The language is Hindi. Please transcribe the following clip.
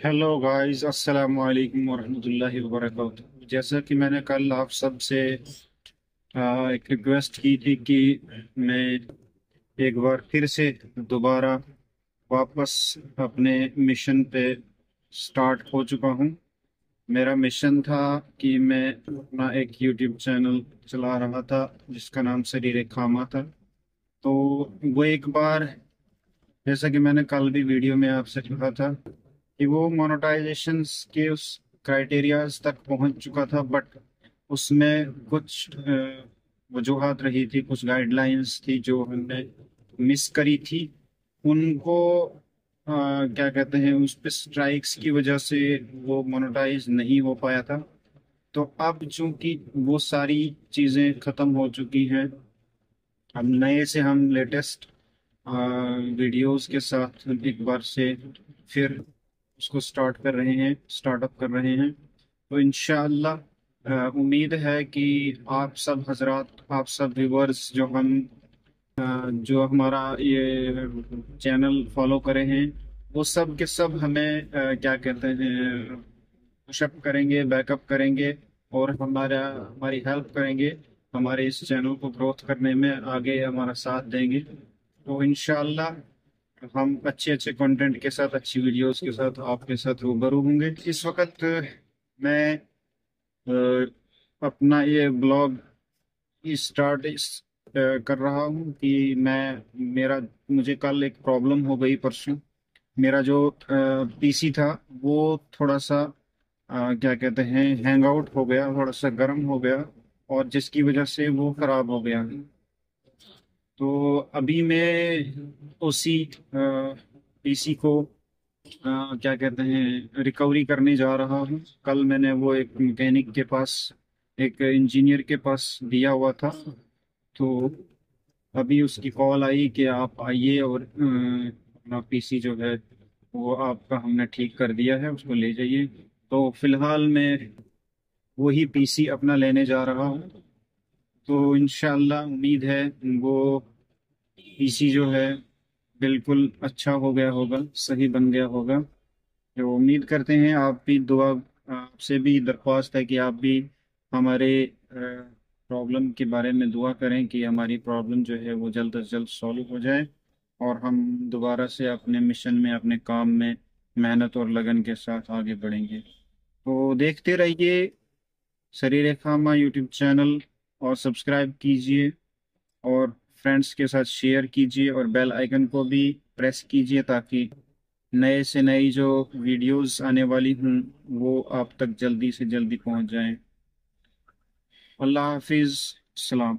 हेलो गाइस अस्सलाम वालेकुम वरहमतुल्लाहि वबरकातुहू जैसा कि मैंने कल आप सबसे एक रिक्वेस्ट की थी कि मैं एक बार फिर से दोबारा वापस अपने मिशन पे स्टार्ट हो चुका हूँ। मेरा मिशन था कि मैं अपना एक यूट्यूब चैनल चला रहा था, जिसका नाम शरीर खामा था। तो वो एक बार, जैसा कि मैंने कल भी वीडियो में आपसे कहा था कि वो मोनोटाइजेशन के उस क्राइटेरियाज तक पहुँच चुका था बट उसमें कुछ वजूहत रही थी कुछ गाइडलाइंस थी जो हमने मिस करी थी। उनको आ, क्या कहते हैं उस पर स्ट्राइक्स की वजह से वो मोनोटाइज नहीं हो पाया था। तो अब चूँकि वो सारी चीज़ें ख़त्म हो चुकी हैं अब नए से हम लेटेस्ट वीडियोस के साथ एक बार से फिर उसको स्टार्ट कर रहे हैं स्टार्टअप कर रहे हैं। तो इनशाला उम्मीद है कि आप सब हजरात, आप सब व्यूवर्स जो हम जो हमारा ये चैनल फॉलो करे हैं, वो सब के सब हमें क्या कहते हैं पुशअप करेंगे बैकअप करेंगे और हमारा, हमारी हेल्प करेंगे, हमारे इस चैनल को ग्रोथ करने में, आगे हमारा साथ देंगे। तो इनशाला हम अच्छे अच्छे कंटेंट के साथ, अच्छी वीडियोस के साथ, आपके साथ रूबरू होंगे। इस वक्त, मैं अपना ये ब्लॉग स्टार्ट कर रहा हूँ कि मैं, मेरा, मुझे कल एक प्रॉब्लम हो गई परसों। मेरा जो पीसी था, वो थोड़ा सा क्या कहते हैं हैंग आउट हो गया, थोड़ा सा गर्म हो गया और जिसकी वजह से वो ख़राब हो गया। तो अभी मैं उसी पीसी को आ, क्या कहते हैं रिकवरी करने जा रहा हूँ। कल मैंने वो एक मैकेनिक के पास एक इंजीनियर के पास दिया हुआ था। तो अभी उसकी कॉल आई कि आप आइए और अपना पीसी जो है वो आपका हमने ठीक कर दिया है उसको ले जाइए। तो फ़िलहाल मैं वही पीसी अपना लेने जा रहा हूँ। तो इनशाला उम्मीद है वो पीसी जो है, बिल्कुल अच्छा हो गया होगा, सही बन गया होगा। जो उम्मीद करते हैं आप भी दुआ, आपसे भी दरख्वास्त है कि आप भी हमारे प्रॉब्लम के बारे में दुआ करें कि हमारी प्रॉब्लम जो है वो जल्द अज जल्द सॉल्व हो जाए और हम दोबारा से अपने मिशन में, अपने काम में मेहनत और लगन के साथ आगे बढ़ेंगे। तो देखते रहिए शरीर खामा यूट्यूब चैनल और सब्सक्राइब कीजिए और फ्रेंड्स के साथ शेयर कीजिए और बेल आइकन को भी प्रेस कीजिए ताकि नए से नई जो वीडियोस आने वाली हूँ, वो आप तक जल्दी से जल्दी पहुँच जाए। अल्लाह हाफिज़। सलाम।